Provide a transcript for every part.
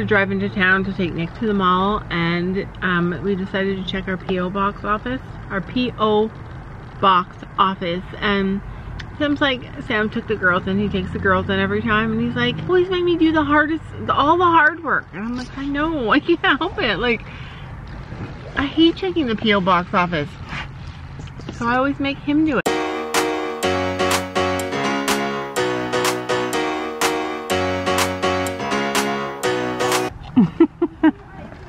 to drive into town to take Nick to the mall and um, we decided to check our P.O. box office. Our P.O. box office and Sam's like, Sam took the girls and he takes the girls in every time and he's like, always make me do the hardest, all the hard work. And I'm like, I know, I can't help it. Like, I hate checking the P.O. box office. So I always make him do it.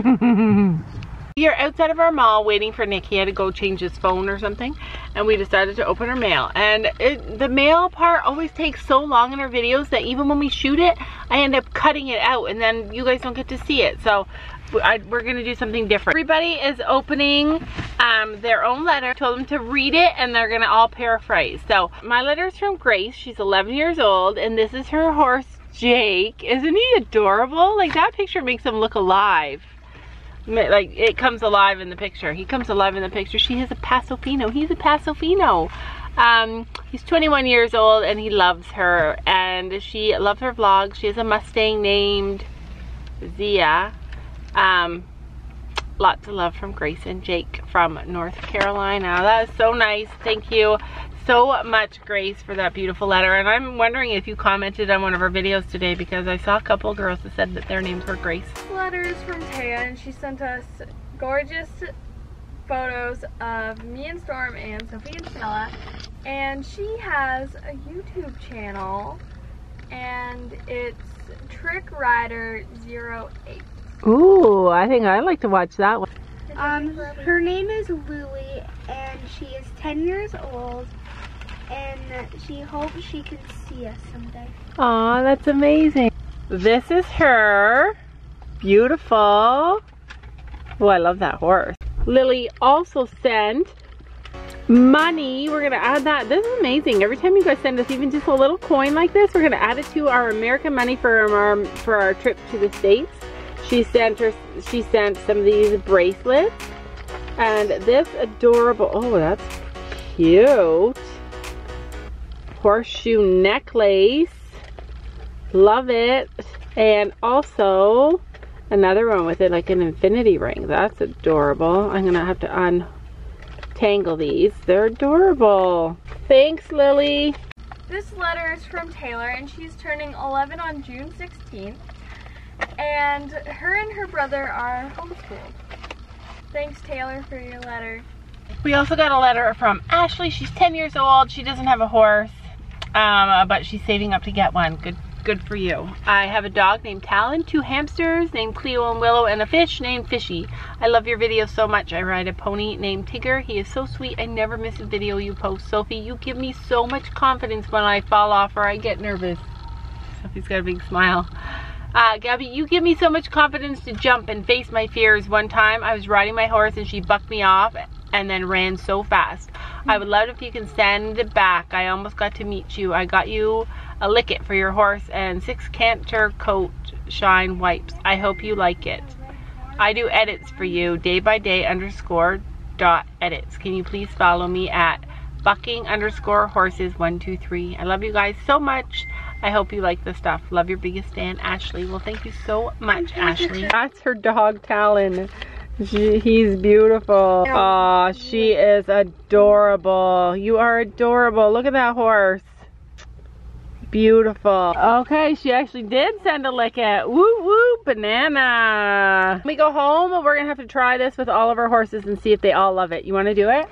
we are outside of our mall waiting for Nick. He had to go change his phone or something. And we decided to open our mail. And it, the mail part always takes so long in our videos that even when we shoot it, I end up cutting it out. And then you guys don't get to see it. So I, we're going to do something different. Everybody is opening um, their own letter. I told them to read it and they're going to all paraphrase. So my letter is from Grace. She's 11 years old. And this is her horse, Jake. Isn't he adorable? Like that picture makes him look alive like it comes alive in the picture. He comes alive in the picture. She is a Paso Fino. He's a Paso Fino. Um, he's 21 years old and he loves her and she loves her vlogs. She has a Mustang named Zia. Um, lots of love from Grace and Jake from North Carolina. That is so nice. Thank you so much, Grace, for that beautiful letter. And I'm wondering if you commented on one of our videos today because I saw a couple girls that said that their names were Grace. Letters from Taya, and she sent us gorgeous photos of me and Storm and Sophie and Stella. And she has a YouTube channel, and it's Trick Rider 08. Ooh, I think I'd like to watch that one. Um, her name is Louie, and she is 10 years old, and she hopes she can see us someday. Aw, that's amazing. This is her. Beautiful. Oh, I love that horse. Lily also sent money. We're going to add that. This is amazing. Every time you guys send us even just a little coin like this, we're going to add it to our American money for our, for our trip to the States. She sent her, she sent some of these bracelets. And this adorable, oh, that's cute horseshoe necklace. Love it. And also another one with it like an infinity ring. That's adorable. I'm going to have to untangle these. They're adorable. Thanks, Lily. This letter is from Taylor and she's turning 11 on June 16th. And her and her brother are homeschooled. Thanks, Taylor, for your letter. We also got a letter from Ashley. She's 10 years old. She doesn't have a horse um, but she's saving up to get one. Good good for you. I have a dog named Talon, two hamsters named Cleo and Willow, and a fish named Fishy. I love your videos so much. I ride a pony named Tigger. He is so sweet. I never miss a video you post. Sophie, you give me so much confidence when I fall off or I get nervous. Sophie's got a big smile. Uh, Gabby, you give me so much confidence to jump and face my fears. One time I was riding my horse and she bucked me off and then ran so fast. I would love if you can send it back. I almost got to meet you. I got you a Likit for your horse and six canter coat shine wipes. I hope you like it. I do edits for you, day by day underscore dot edits. Can you please follow me at bucking underscore horses one two three. I love you guys so much. I hope you like the stuff. Love your biggest fan, Ashley. Well, thank you so much, Ashley. That's her dog, Talon. She, he's beautiful. Aw, she is adorable. You are adorable. Look at that horse. Beautiful. Okay, she actually did send a Likit woo woo banana. When we go home, but we're gonna have to try this with all of our horses and see if they all love it. You wanna do it?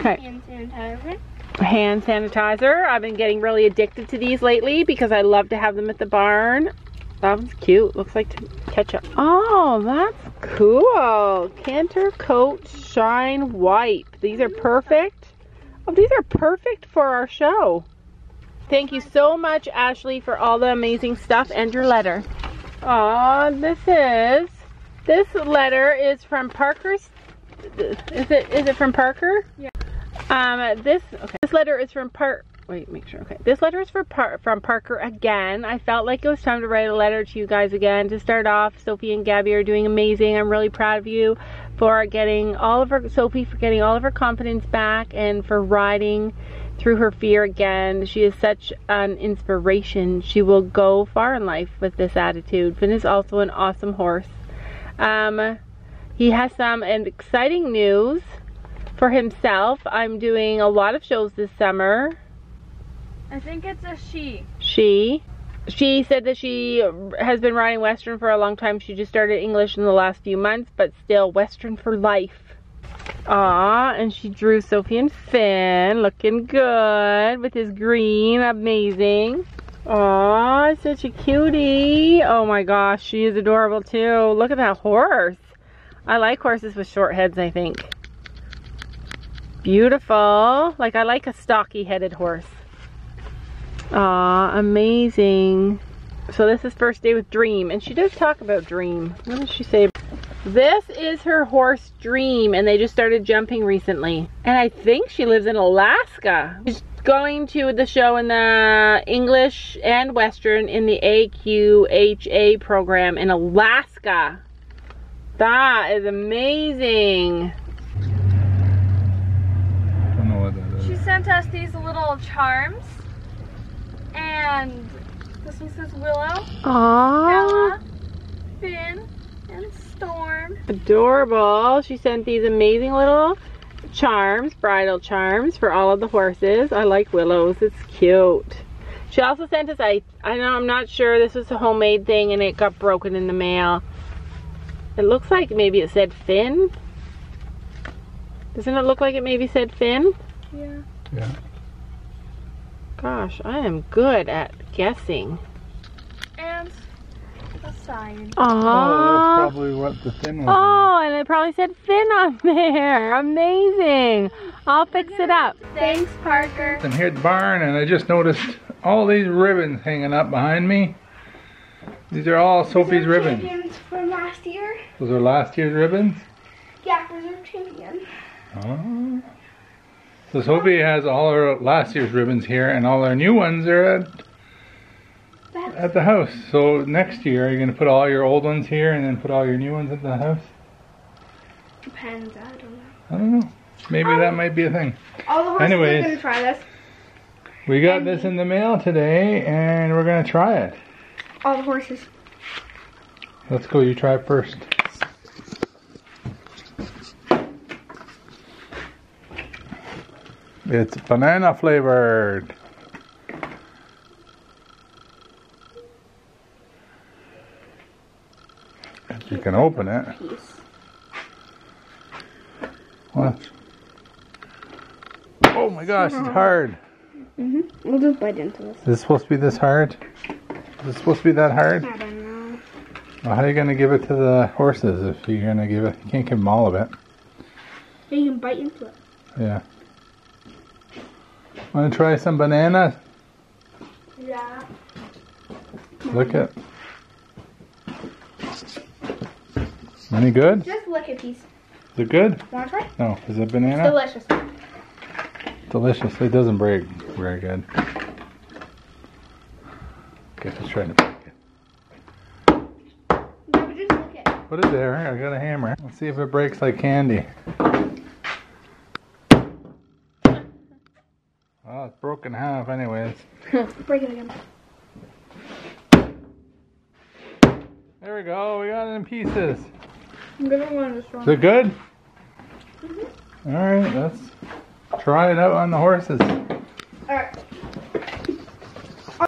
Okay. Hand sanitizer. Hand sanitizer. I've been getting really addicted to these lately because I love to have them at the barn. That one's cute. Looks like ketchup. Oh, that's cool. Canter Coat Shine Wipe. These are perfect. Oh, these are perfect for our show. Thank you so much, Ashley, for all the amazing stuff and your letter. Aw, this is, this letter is from Parker's, is it, is it from Parker? Yeah. Um, this, okay. This letter is from Par wait, make sure. Okay, this letter is for Par- from Parker again. I felt like it was time to write a letter to you guys again. To start off, Sophie and Gabby are doing amazing. I'm really proud of you for getting all of her Sophie for getting all of her confidence back and for riding through her fear again. She is such an inspiration. She will go far in life with this attitude. Finn is also an awesome horse. Um, he has some exciting news for himself. I'm doing a lot of shows this summer. I think it's a she. She. She said that she has been riding Western for a long time. She just started English in the last few months, but still Western for life. Ah, and she drew Sophie and Finn looking good with his green. Amazing. Aw, such a cutie. Oh my gosh, she is adorable too. Look at that horse. I like horses with short heads, I think. Beautiful. Like, I like a stocky headed horse. Aw, amazing. So this is first day with Dream, and she does talk about Dream. What does she say? This is her horse Dream, and they just started jumping recently. And I think she lives in Alaska. She's going to the show in the English and Western in the AQHA program in Alaska. That is amazing. Don't know what that She sent us these little charms. And this one says Willow, Aww. Ella, Finn, and Storm. Adorable. She sent these amazing little charms, bridle charms for all of the horses. I like Willow's. It's cute. She also sent us, I, I know, I'm not sure. This was a homemade thing and it got broken in the mail. It looks like maybe it said Finn. Doesn't it look like it maybe said Finn? Yeah. Yeah. Gosh, I am good at guessing. And a sign. Aww. Oh, that's probably what the thin one. Oh, and it probably said Finn on there. Amazing. I'll fix it up. Thanks, Parker. I'm here at the barn and I just noticed all these ribbons hanging up behind me. These are all Sophie's ribbons. Champions from last year. Those are last year's ribbons. Yeah, reserve champion. Oh. So Sophie has all her last year's ribbons here and all our new ones are at, That's at the house. So next year are you going to put all your old ones here and then put all your new ones at the house? depends. I don't know. I don't know. Maybe that um, might be a thing. All the horses Anyways. are gonna try this. We got this in the mail today and we're going to try it. All the horses. Let's go, you try it first. It's banana flavored. You can open it. What? Oh my gosh, it's hard. Mm hmm We'll just bite into this. Is this supposed to be this hard? Is it supposed to be that hard? I don't know. Well, how are you going to give it to the horses if you're going to give it? You can't give them all of it. You can bite into it. Yeah. Want to try some bananas? Yeah. Look at. Any good? Just look at these. Is it good? Wanna try? No. Is it banana? Delicious. Delicious. It doesn't break very good. Okay, let's try to break it. No, just lick it. Put it there. I got a hammer. Let's see if it breaks like candy. It's broken half anyways. Break it again. There we go. We got it in pieces. I'm giving one of the Is it good? Mm-hmm. All right, let's try it out on the horses. Alright.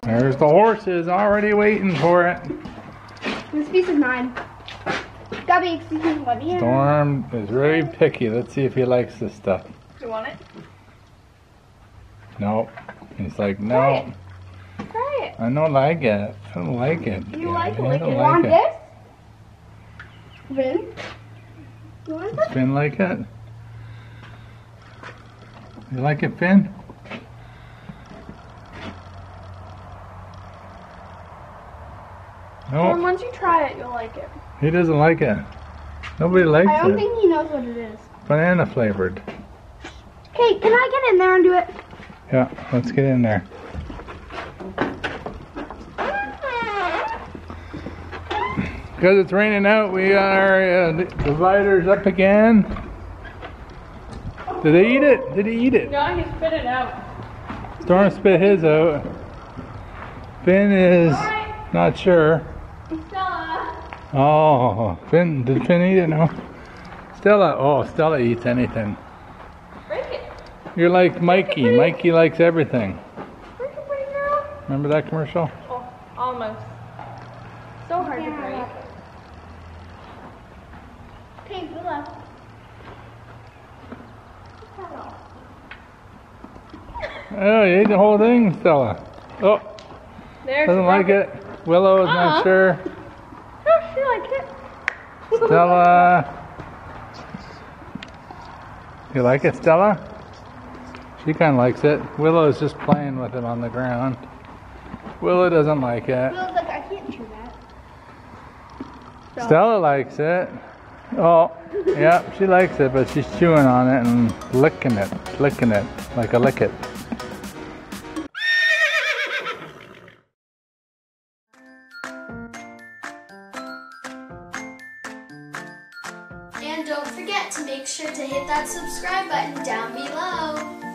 There's the horses already waiting for it. This piece is mine. Gabby, excuse me, let me in. Storm is very picky. Let's see if he likes this stuff. Do you want it? No. He's like, no, Try it. I don't like it. I don't like it. You like. I don't it. You like want it. this? Finn? You want Does? Finn like it? You like it, Finn? No, once you try it, you'll like it. he doesn't like it. Nobody likes it. I don't it. think he knows what it is. Banana flavored. Okay, can I get in there and do it? Yeah, let's get in there. Because it's raining out, we got our uh, dividers up again. Did they eat it? Did he eat it? No, he spit it out. Storm spit his out. Finn is not sure. Stella. Oh, Finn, did Finn eat it? No. Stella, oh, Stella eats anything. Break it. You're like Mikey. Mikey likes everything. Break it, pretty girl. Remember that commercial? Oh, almost. So hard to break. Okay, Willow. Oh, you ate the whole thing, Stella. Oh, There, doesn't she like broke it. Willow is not Uh-uh. sure. Oh, she liked it. Stella. You like it, Stella? She kind of likes it. Willow is just playing with it on the ground. Willow doesn't like it. Willow's like, I can't chew that. Stella likes it. Oh, yeah, she likes it, but she's chewing on it and licking it, licking it like a lick it. And don't forget to make sure to hit that subscribe button down below.